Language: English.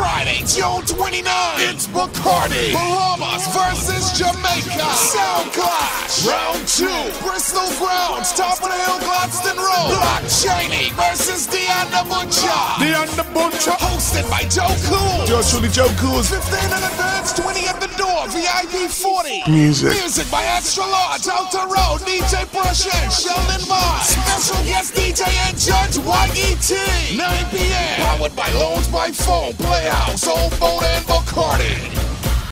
Friday, June 29. It's Bacardi. Bahamas versus Jamaica. Sound Clash. Round two. Bristol Grounds. Top of the hill, Gladstone Road. Block Cheney versus Deanna Butcher. Deanna Butcher. Hosted by Joe Cool. Yours truly, Joe Cool. 15 in advance, 20 at the door. VIP 40. Music. Music by Extra Large. Out the road. DJ Brush and Sheldon Mars. Special guest DJ and Judge YET. 9 p.m. Powered by Loans by Phone. Playhouse. Old Bacardi.